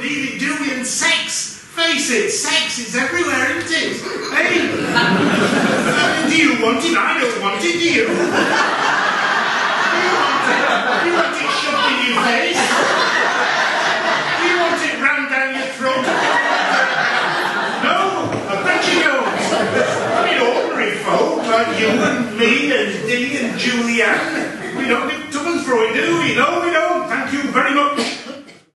don't sex. Face it, sex is everywhere, isn't it? Hey? Do you want it? I don't want it, do you? Do you want it? Do you want it shoved in your face? Do you want it rammed down your throat? No, I bet you don't. I mean, ordinary folk like you and me and Dee and Julie-Ann, we don't give tuppence for it, do we? No,